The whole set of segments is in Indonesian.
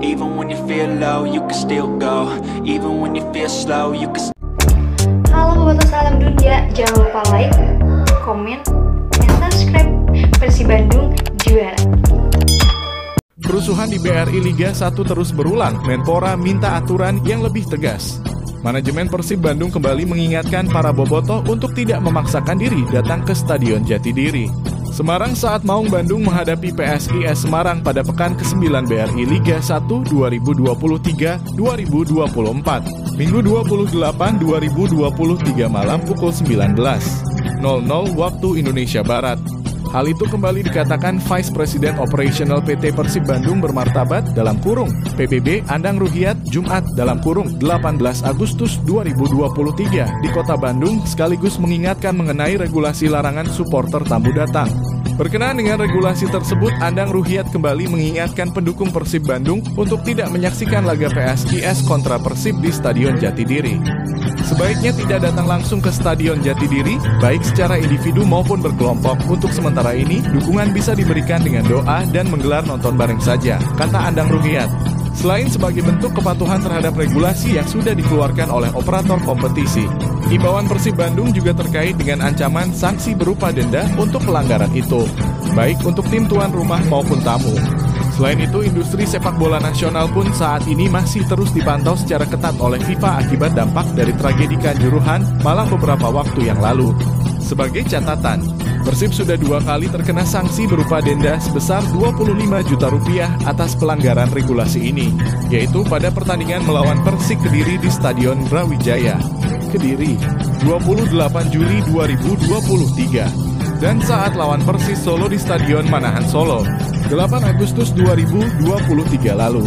Even when you feel low, you can still go. Even when you feel slow, you can Halo Boboto Salam Dunia, jangan lupa like, komen, dan subscribe Persib Bandung juara. Kerusuhan di BRI Liga 1 terus berulang. Menpora minta aturan yang lebih tegas. Manajemen Persib Bandung kembali mengingatkan para bobotoh untuk tidak memaksakan diri datang ke Stadion Jatidiri. Semarang saat Maung Bandung menghadapi PSIS Semarang pada pekan ke-9 BRI Liga 1 2023-2024. Minggu 28 2023 malam pukul 19.00 waktu Indonesia Barat. Hal itu kembali dikatakan Vice President Operational PT Persib Bandung bermartabat dalam kurung PBB Andang Ruhiat Jumat dalam kurung 18 Agustus 2023 di Kota Bandung sekaligus mengingatkan mengenai regulasi larangan supporter tamu datang. Berkenaan dengan regulasi tersebut, Andang Ruhiat kembali mengingatkan pendukung Persib Bandung untuk tidak menyaksikan laga PSIS kontra Persib di Stadion Jatidiri. Sebaiknya tidak datang langsung ke Stadion Jatidiri, baik secara individu maupun berkelompok. Untuk sementara ini, dukungan bisa diberikan dengan doa dan menggelar nonton bareng saja, kata Andang Ruhiat. Selain sebagai bentuk kepatuhan terhadap regulasi yang sudah dikeluarkan oleh operator kompetisi, imbauan Persib Bandung juga terkait dengan ancaman sanksi berupa denda untuk pelanggaran itu, baik untuk tim tuan rumah maupun tamu. Selain itu, industri sepak bola nasional pun saat ini masih terus dipantau secara ketat oleh FIFA akibat dampak dari tragedi Kanjuruhan malah beberapa waktu yang lalu. Sebagai catatan, Persib sudah dua kali terkena sanksi berupa denda sebesar 25 juta rupiah atas pelanggaran regulasi ini, yaitu pada pertandingan melawan Persik Kediri di Stadion Brawijaya, Kediri, 28 Juli 2023, dan saat lawan Persis Solo di Stadion Manahan Solo, 8 Agustus 2023 lalu.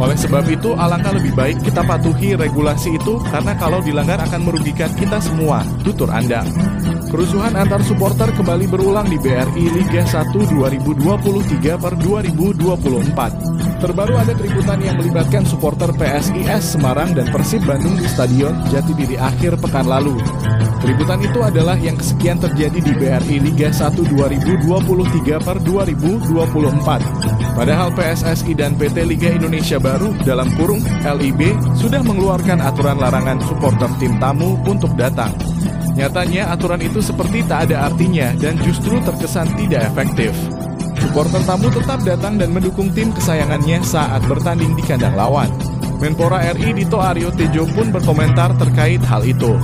Oleh sebab itu, alangkah lebih baik kita patuhi regulasi itu karena kalau dilanggar akan merugikan kita semua, tutur Anda. Kerusuhan antar supporter kembali berulang di BRI Liga 1 2023 per 2024. Terbaru ada keributan yang melibatkan supporter PSIS Semarang dan Persib Bandung di Stadion Jatidiri akhir pekan lalu. Keributan itu adalah yang kesekian terjadi di BRI Liga 1 2023 per 2024. Padahal PSSI dan PT Liga Indonesia Baru dalam kurung LIB sudah mengeluarkan aturan larangan supporter tim tamu untuk datang. Nyatanya aturan itu seperti tak ada artinya dan justru terkesan tidak efektif. Supporter tamu tetap datang dan mendukung tim kesayangannya saat bertanding di kandang lawan. Menpora RI Dito Aryo Tejo pun berkomentar terkait hal itu.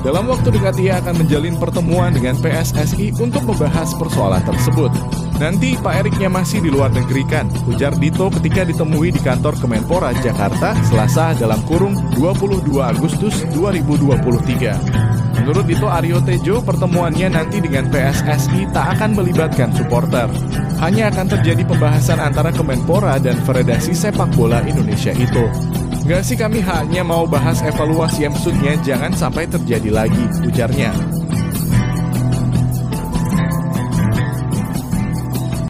Dalam waktu dekat ia akan menjalin pertemuan dengan PSSI untuk membahas persoalan tersebut. Nanti Pak Eriknya masih di luar negeri kan, ujar Dito ketika ditemui di kantor Kemenpora Jakarta Selasa dalam kurung 22 Agustus 2023. Menurut Dito Aryo Tejo, pertemuannya nanti dengan PSSI tak akan melibatkan supporter. Hanya akan terjadi pembahasan antara Kemenpora dan Federasi Sepak Bola Indonesia itu. Nggak sih kami hanya mau bahas evaluasi yang maksudnya jangan sampai terjadi lagi, ujarnya.